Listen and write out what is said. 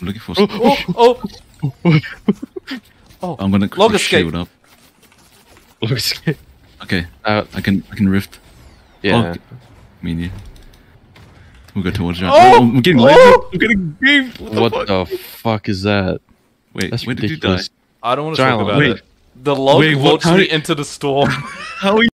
I'm looking for. Oh, oh, oh. oh. I'm gonna Log escape. shield up. Log escape. Okay, Uh, I can I can rift. yeah. Oh, me mean, yeah. We'll go towards you. Oh! oh I'm getting Oh! lagged. I'm getting beef. What the What fuck? the fuck is that? Wait, That's where ridiculous. did you die? I don't want to talk about Wait. it. The log Wait, launched me into the storm. How are you?